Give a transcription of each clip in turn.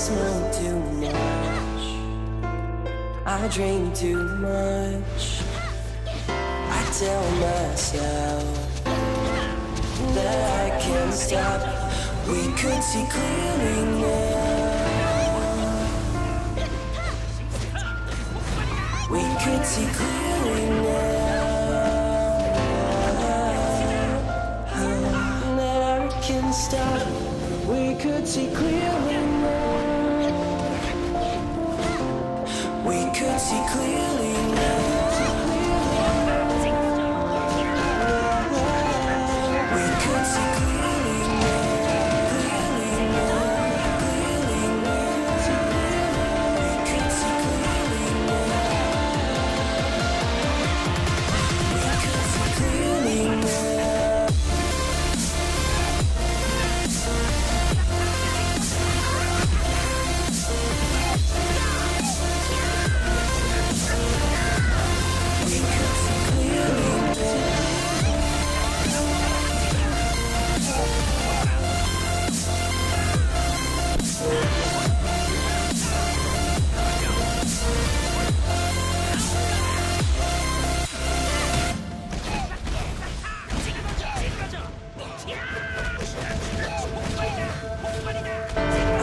I smoke too much. I drink too much. I tell myself that I can't stop. We could see clearly now. We could see clearly now. That I can stop. We could see clearly now. We could see clearly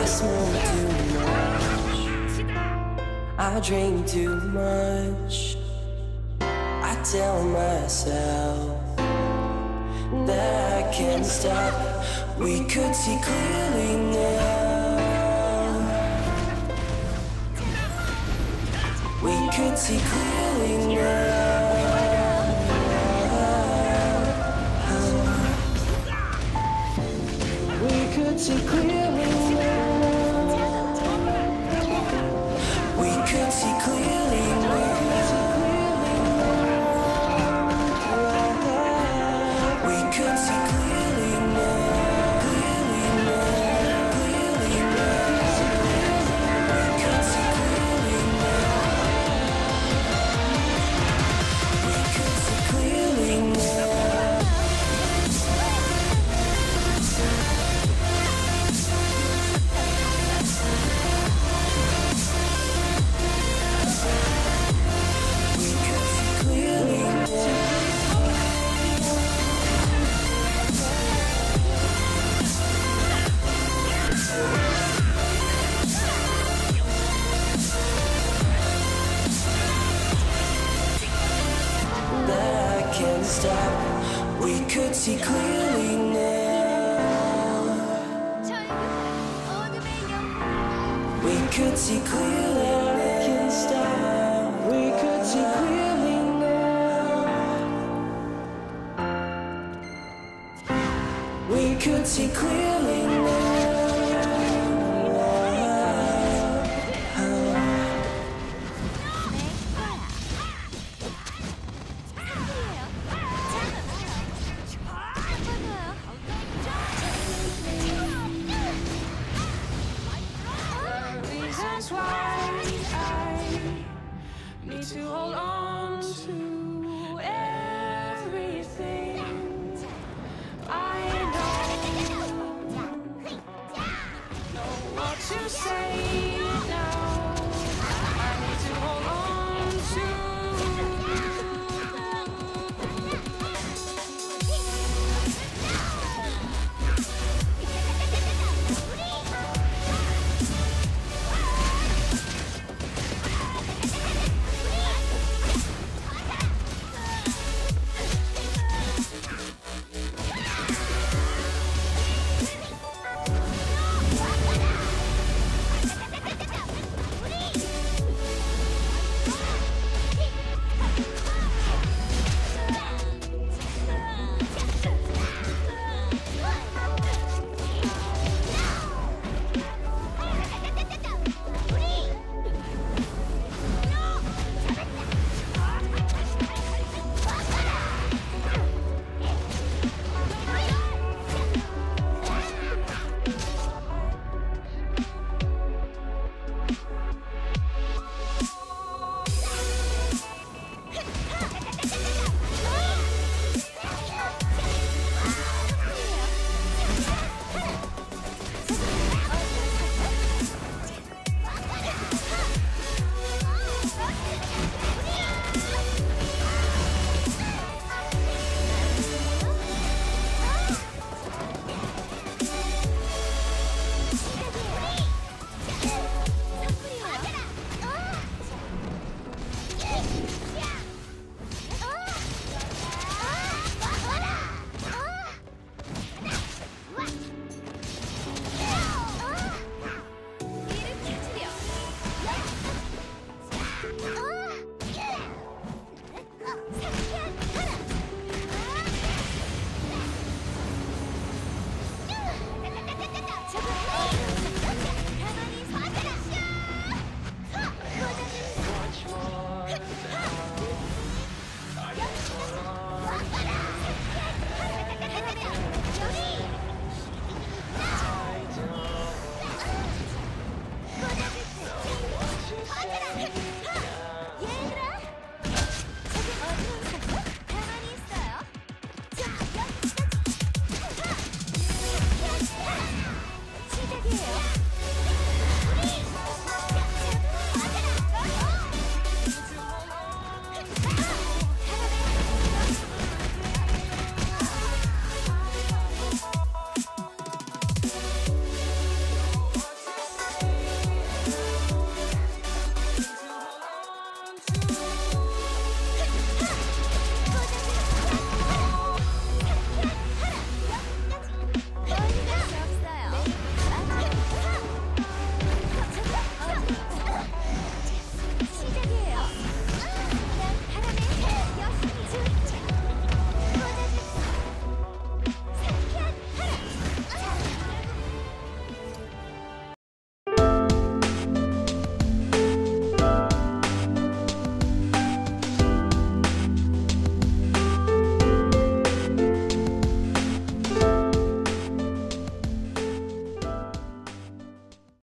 smoke too much. I drink too much. I tell myself that I can't stop. We could see clearly now. We could see clearly now. We could see clearly now. We could see clearly now. We could see clearly now. We could see clearly Why I need to hold on to everything I know. Know what to say